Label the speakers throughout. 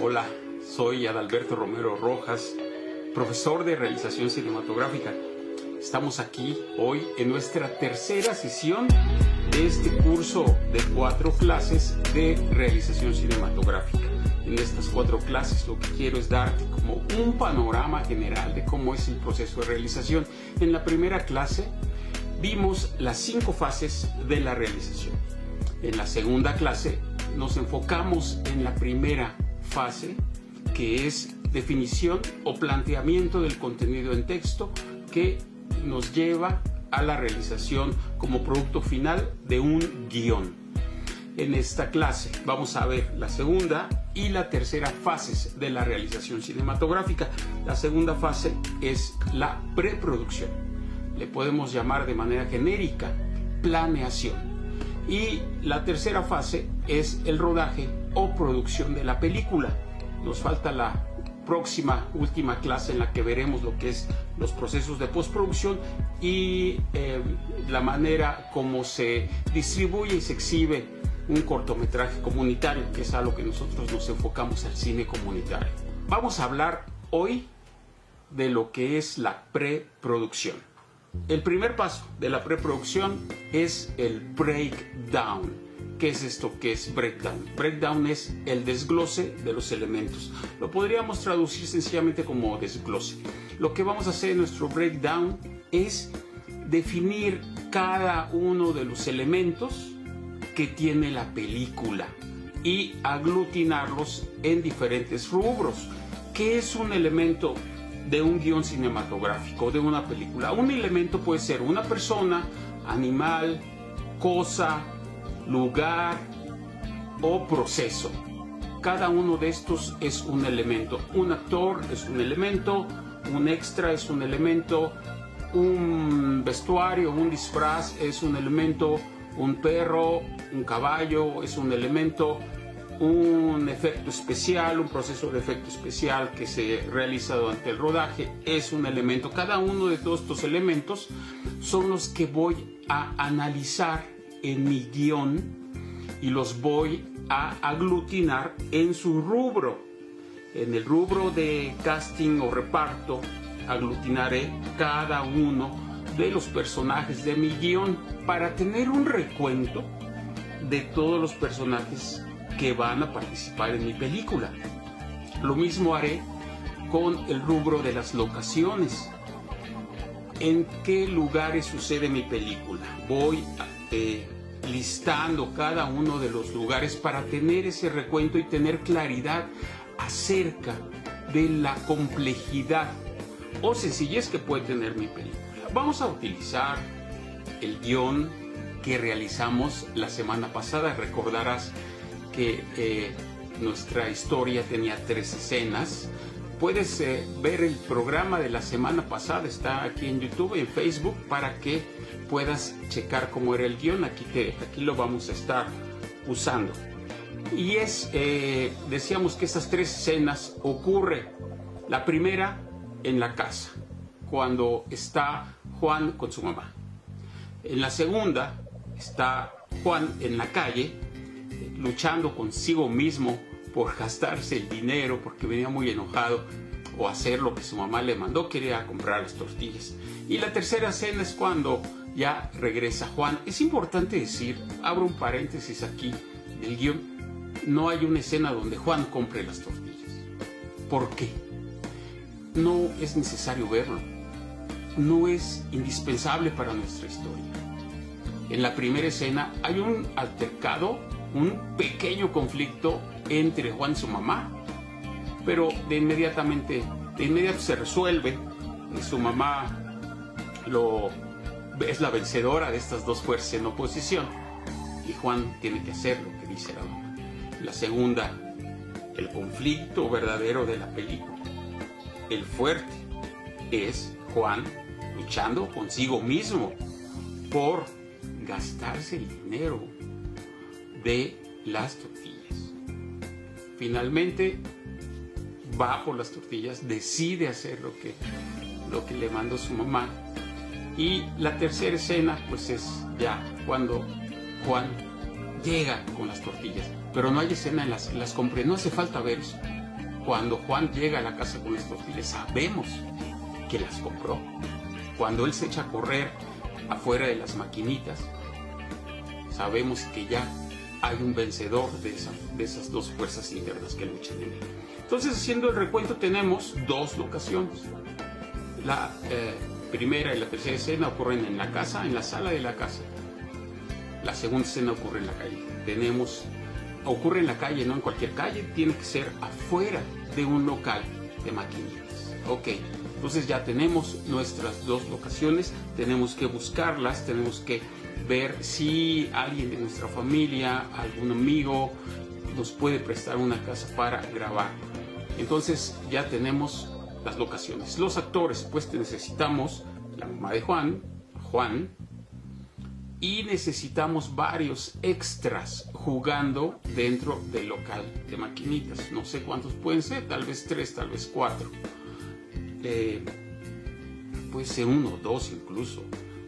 Speaker 1: Hola, soy Adalberto Romero Rojas, profesor de realización cinematográfica. Estamos aquí hoy en nuestra tercera sesión de este curso de cuatro clases de realización cinematográfica. En estas cuatro clases lo que quiero es darte como un panorama general de cómo es el proceso de realización. En la primera clase vimos las cinco fases de la realización. En la segunda clase nos enfocamos en la primera fase, que es definición o planteamiento del contenido en texto que nos lleva a la realización como producto final de un guion. En esta clase vamos a ver la segunda y la tercera fases de la realización cinematográfica. La segunda fase es la preproducción. Le podemos llamar de manera genérica planeación. Y la tercera fase es el rodaje o producción de la película. Nos falta la próxima, última clase en la que veremos lo que es los procesos de postproducción y eh, la manera como se distribuye y se exhibe un cortometraje comunitario, que es a lo que nosotros nos enfocamos al cine comunitario. Vamos a hablar hoy de lo que es la preproducción. El primer paso de la preproducción es el breakdown ¿Qué es esto que es breakdown? Breakdown es el desglose de los elementos. Lo podríamos traducir sencillamente como desglose. Lo que vamos a hacer en nuestro breakdown es definir cada uno de los elementos que tiene la película y aglutinarlos en diferentes rubros. ¿Qué es un elemento de un guion cinematográfico, de una película? Un elemento puede ser una persona, animal, cosa, lugar o proceso. Cada uno de estos es un elemento. Un actor es un elemento, un extra es un elemento, un vestuario, un disfraz es un elemento, un perro, un caballo es un elemento, un efecto especial, un proceso de efecto especial que se realiza durante el rodaje es un elemento. Cada uno de todos estos elementos son los que voy a analizar en mi guion y los voy a aglutinar en su rubro. En el rubro de casting o reparto aglutinaré cada uno de los personajes de mi guion para tener un recuento de todos los personajes que van a participar en mi película. Lo mismo haré con el rubro de las locaciones. ¿En qué lugares sucede mi película? Voy a eh, listando cada uno de los lugares para tener ese recuento y tener claridad acerca de la complejidad o sencillez que puede tener mi película. Vamos a utilizar el guion que realizamos la semana pasada. Recordarás que eh, nuestra historia tenía tres escenas. Puedes eh, ver el programa de la semana pasada, está aquí en YouTube y en Facebook para que puedas checar cómo era el guion. Aquí, que, aquí lo vamos a estar usando. Y es, eh, decíamos que estas tres escenas ocurre. La primera en la casa, cuando está Juan con su mamá. En la segunda está Juan en la calle, luchando consigo mismo por gastarse el dinero porque venía muy enojado o hacer lo que su mamá le mandó, quería comprar las tortillas. Y la tercera escena es cuando ya regresa Juan. Es importante decir, abro un paréntesis aquí del guion, no hay una escena donde Juan compre las tortillas. ¿Por qué? No es necesario verlo. No es indispensable para nuestra historia. En la primera escena hay un altercado, un pequeño conflicto entre Juan y su mamá, pero de inmediatamente, de inmediato se resuelve. Y su mamá lo es la vencedora de estas dos fuerzas en oposición y Juan tiene que hacer lo que dice la mamá. La segunda, el conflicto verdadero de la película. El fuerte es Juan luchando consigo mismo por gastarse el dinero de las tortillas. Finalmente va por las tortillas, decide hacer lo que, lo que le mandó su mamá y la tercera escena, pues es ya cuando Juan llega con las tortillas. Pero no hay escena en las que las compré, no hace falta ver cuando Juan llega a la casa con las tortillas, sabemos que las compró. Cuando él se echa a correr afuera de las maquinitas, sabemos que ya hay un vencedor de, de esas dos fuerzas internas que luchan en él. Entonces, haciendo el recuento, tenemos dos locaciones. La eh, primera y la tercera escena ocurren en la casa, en la sala de la casa. La segunda escena ocurre en la calle. Tenemos, ocurre en la calle, no en cualquier calle, tiene que ser afuera de un local de maquinitas. Ok, entonces ya tenemos nuestras dos locaciones, tenemos que buscarlas, tenemos que ver si alguien de nuestra familia, algún amigo, nos puede prestar una casa para grabar. Entonces ya tenemos las locaciones. Los actores, pues necesitamos la mamá de Juan, Juan, y necesitamos varios extras jugando dentro del local de maquinitas. No sé cuántos pueden ser, tal vez tres, tal vez cuatro. Eh, puede ser uno, dos incluso.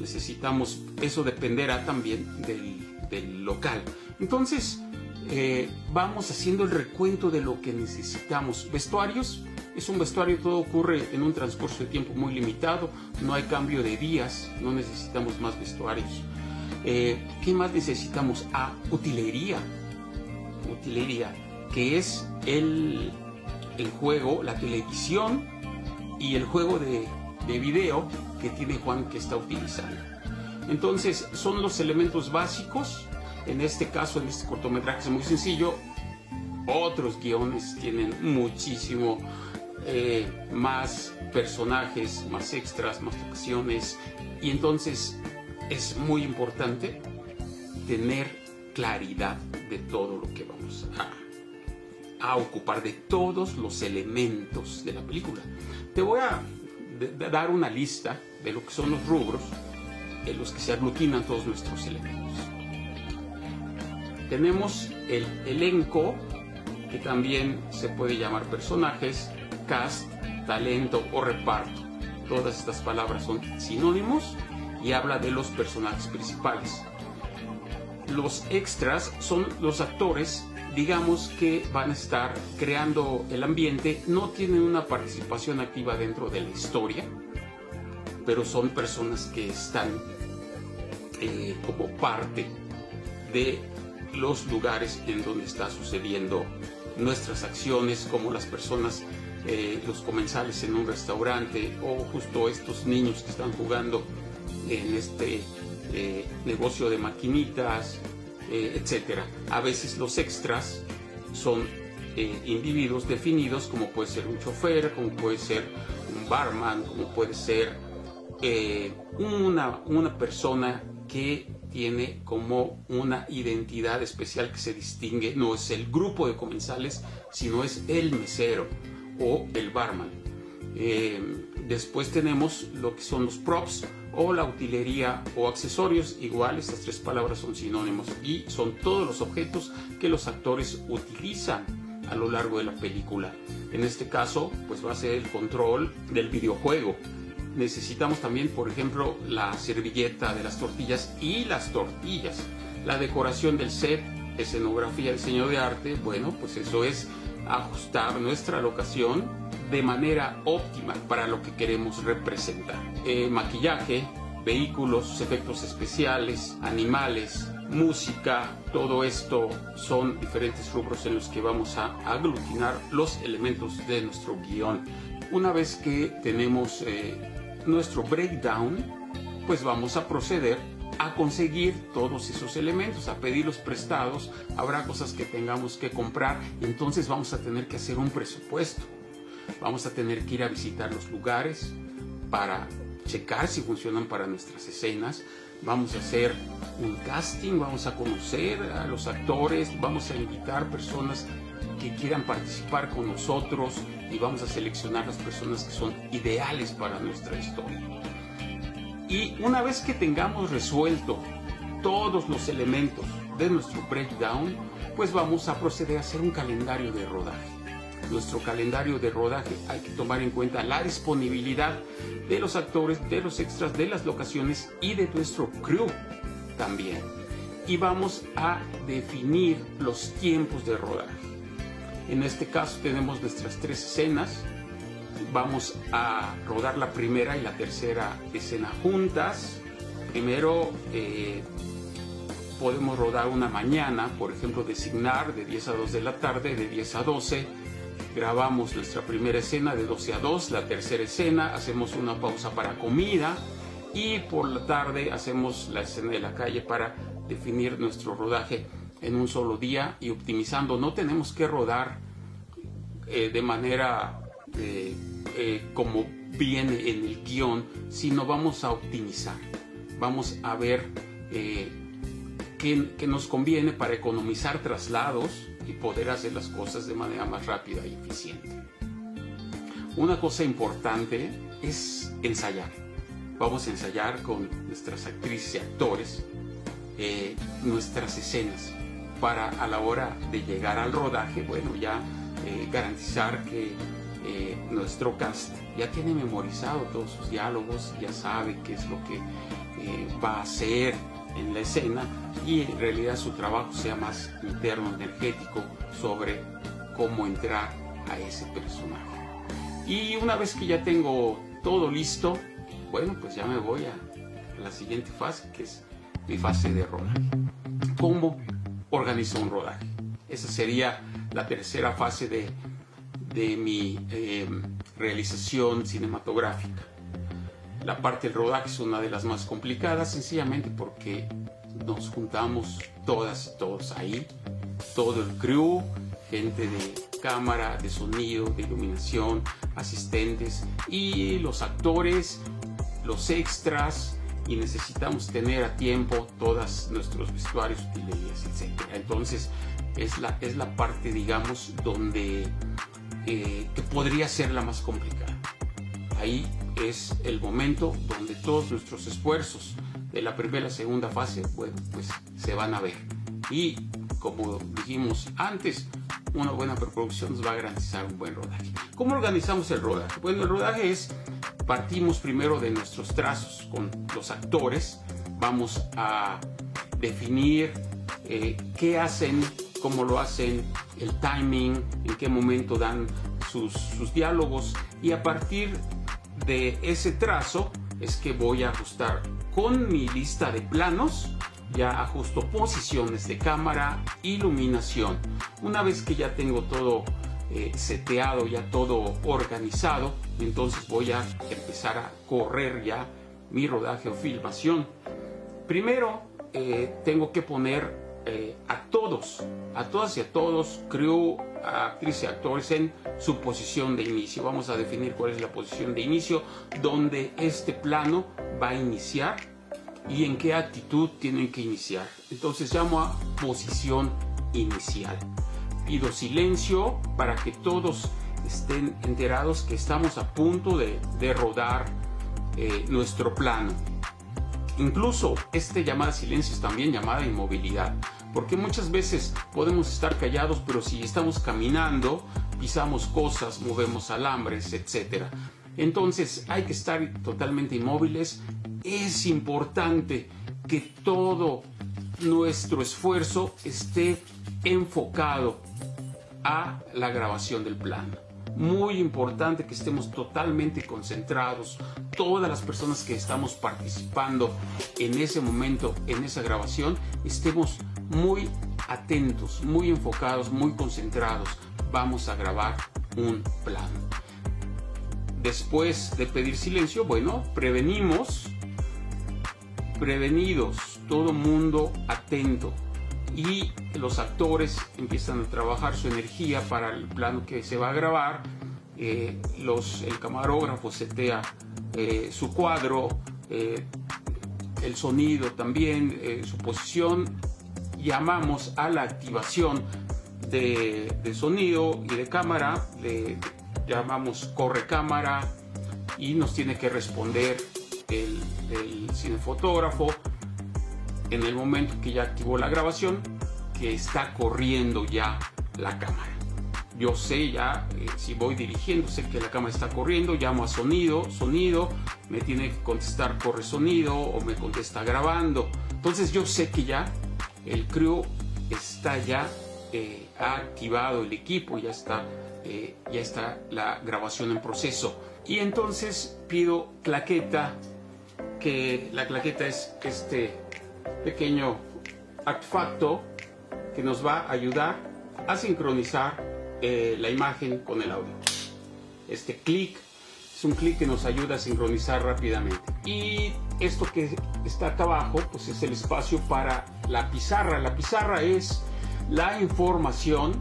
Speaker 1: Necesitamos, eso dependerá también del, local. Entonces, eh, vamos haciendo el recuento de lo que necesitamos. Vestuarios, es un vestuario, todo ocurre en un transcurso de tiempo muy limitado, no hay cambio de días, no necesitamos más vestuarios. Eh, ¿Qué más necesitamos? Ah, utilería. Utilería, que es el, el juego, la televisión y el juego de, de video que tiene Juan que está utilizando. Entonces, son los elementos básicos. En este caso, en este cortometraje es muy sencillo. Otros guiones tienen muchísimo eh, más personajes, más extras, más ocasiones. Y entonces es muy importante tener claridad de todo lo que vamos a, a ocupar, de todos los elementos de la película. Te voy a dar una lista de lo que son los rubros en los que se aglutinan todos nuestros elementos. Tenemos el elenco, que también se puede llamar personajes, cast, talento o reparto. Todas estas palabras son sinónimos y habla de los personajes principales. Los extras son los actores, digamos que van a estar creando el ambiente, no tienen una participación activa dentro de la historia, pero son personas que están eh, como parte de los lugares en donde está sucediendo nuestras acciones, como las personas eh, los comensales en un restaurante o justo estos niños que están jugando en este eh, negocio de maquinitas, eh, etc. A veces los extras son individuos definidos como puede ser un chofer, como puede ser un barman, como puede ser una, una persona que tiene como una identidad especial que se distingue, no es el grupo de comensales, sino es el mesero o el barman. Eh, después tenemos lo que son los props o la utilería o accesorios. Igual estas tres palabras son sinónimos y son todos los objetos que los actores utilizan a lo largo de la película. En este caso, pues va a ser el control del videojuego. Necesitamos también, por ejemplo, la servilleta de las tortillas y las tortillas. La decoración del set, escenografía, diseño de arte, bueno, pues eso es ajustar nuestra locación de manera óptima para lo que queremos representar. Eh, maquillaje, vehículos, efectos especiales, animales, música, todo esto son diferentes rubros en los que vamos a aglutinar los elementos de nuestro guion. Una vez que tenemos eh, nuestro breakdown, pues vamos a proceder a conseguir todos esos elementos, a pedirlos prestados, habrá cosas que tengamos que comprar, entonces vamos a tener que hacer un presupuesto, vamos a tener que ir a visitar los lugares para checar si funcionan para nuestras escenas, vamos a hacer un casting, vamos a conocer a los actores, vamos a invitar personas que quieran participar con nosotros y vamos a seleccionar las personas que son ideales para nuestra historia. Y una vez que tengamos resuelto todos los elementos de nuestro breakdown, pues vamos a proceder a hacer un calendario de rodaje. Nuestro calendario de rodaje hay que tomar en cuenta la disponibilidad de los actores, de los extras, de las locaciones y de nuestro crew también. Y vamos a definir los tiempos de rodaje. En este caso tenemos nuestras tres escenas. Vamos a rodar la primera y la tercera escena juntas. Primero eh, podemos rodar una mañana, por ejemplo, designar de 10 a 2 de la tarde, de 10 a 12. Grabamos nuestra primera escena de 12 a 2, la tercera escena, hacemos una pausa para comida y por la tarde hacemos la escena de la calle para definir nuestro rodaje en un solo día y optimizando. No tenemos que rodar eh, de manera eh, eh, como viene en el guion, sino vamos a optimizar. Vamos a ver qué, nos conviene para economizar traslados y poder hacer las cosas de manera más rápida y eficiente. Una cosa importante es ensayar. Vamos a ensayar con nuestras actrices y actores nuestras escenas para a la hora de llegar al rodaje, bueno, ya eh, garantizar que eh, nuestro cast ya tiene memorizado todos sus diálogos, ya sabe qué es lo que eh, va a hacer en la escena y en realidad su trabajo sea más interno, energético sobre cómo entrar a ese personaje. Y una vez que ya tengo todo listo, bueno, pues ya me voy a la siguiente fase, que es mi fase de rodaje. ¿Cómo organizo un rodaje. Esa sería la tercera fase de, de mi eh, realización cinematográfica. La parte del rodaje es una de las más complicadas, sencillamente porque nos juntamos todas y todos ahí, todo el crew, gente de cámara, de sonido, de iluminación, asistentes y los actores, los extras, y necesitamos tener a tiempo todos nuestros vestuarios, utilerías, etc. Entonces es la, es la parte, digamos, donde eh, que podría ser la más complicada. Ahí es el momento donde todos nuestros esfuerzos de la primera segunda fase, bueno, pues se van a ver. Y como dijimos antes, una buena preproducción nos va a garantizar un buen rodaje. ¿Cómo organizamos el rodaje? Bueno, el rodaje es partimos primero de nuestros trazos con los actores, vamos a definir eh, qué hacen, cómo lo hacen, el timing, en qué momento dan sus, sus diálogos y a partir de ese trazo es que voy a ajustar con mi lista de planos ya ajusto posiciones de cámara, iluminación. Una vez que ya tengo todo eh, seteado, ya todo organizado, entonces voy a empezar a correr ya mi rodaje o filmación. Primero eh, tengo que poner eh, a todos, a todas y a todos, crew, actrices y actores en su posición de inicio. Vamos a definir cuál es la posición de inicio, donde este plano va a iniciar y en qué actitud tienen que iniciar. Entonces llamo a posición inicial pido silencio para que todos estén enterados que estamos a punto de, rodar eh, nuestro plano. Incluso este llamada silencio es también llamada inmovilidad, porque muchas veces podemos estar callados, pero si estamos caminando, pisamos cosas, movemos alambres, etc. Entonces hay que estar totalmente inmóviles. Es importante que todo nuestro esfuerzo esté enfocado a la grabación del plano. Muy importante que estemos totalmente concentrados, todas las personas que estamos participando en ese momento, en esa grabación, estemos muy atentos, muy enfocados, muy concentrados. Vamos a grabar un plano. Después de pedir silencio, bueno, prevenimos, prevenidos, todo mundo atento, y los actores empiezan a trabajar su energía para el plano que se va a grabar. Eh, el camarógrafo setea eh, su cuadro, eh, el sonido también, su posición. Llamamos a la activación de, sonido y de cámara, le llamamos corre cámara y nos tiene que responder el, el cinefotógrafo en el momento que ya activó la grabación que está corriendo ya la cámara. Yo sé ya, eh, si voy dirigiendo, sé que la cámara está corriendo, llamo a sonido, sonido, me tiene que contestar corre sonido o me contesta grabando. Entonces yo sé que ya el crew está ya eh, ha activado el equipo, ya está, eh, ya está la grabación en proceso. Y entonces pido claqueta, que la claqueta es este pequeño artefacto que nos va a ayudar a sincronizar eh, la imagen con el audio. Este clic es un clic que nos ayuda a sincronizar rápidamente. Y esto que está acá abajo, pues es el espacio para la pizarra. La pizarra es la información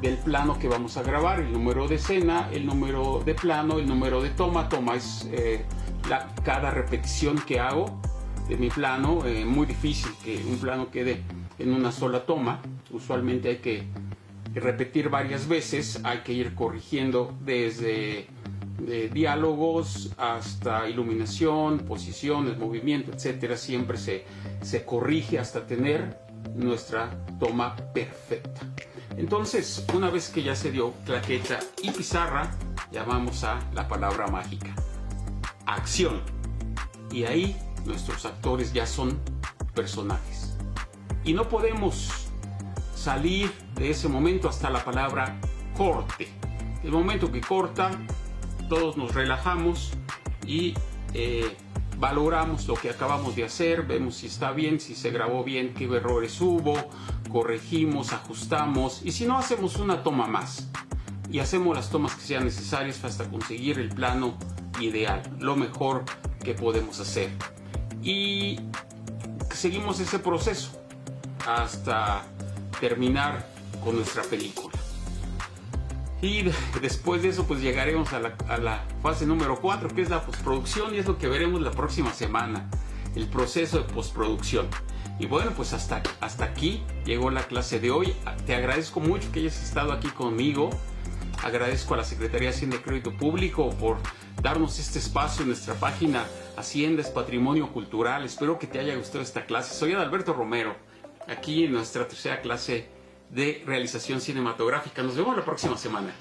Speaker 1: del plano que vamos a grabar, el número de escena, el número de plano, el número de toma. Toma es eh, la, cada repetición que hago de mi plano. Eh, muy difícil que un plano quede en una sola toma. Usualmente hay que repetir varias veces, hay que ir corrigiendo desde de diálogos hasta iluminación, posiciones, movimiento, etcétera, siempre se, se corrige hasta tener nuestra toma perfecta. Entonces, una vez que ya se dio claqueta y pizarra, ya vamos a la palabra mágica. Acción. Y ahí nuestros actores ya son personajes. Y no podemos salir de ese momento hasta la palabra corte. El momento que corta, todos nos relajamos y eh, valoramos lo que acabamos de hacer, vemos si está bien, si se grabó bien, qué errores hubo, corregimos, ajustamos y si no hacemos una toma más y hacemos las tomas que sean necesarias hasta conseguir el plano ideal, lo mejor que podemos hacer. Y seguimos ese proceso hasta terminar con nuestra película. Y después de eso pues llegaremos a la, fase número 4 que es la postproducción y es lo que veremos la próxima semana, el proceso de postproducción. Y bueno, pues hasta, hasta aquí llegó la clase de hoy. Te agradezco mucho que hayas estado aquí conmigo. Agradezco a la Secretaría de Hacienda y Crédito Público por darnos este espacio en nuestra página Hacienda es Patrimonio Cultural. Espero que te haya gustado esta clase. Soy Adalberto Romero, aquí en nuestra tercera clase de realización cinematográfica. Nos vemos la próxima semana.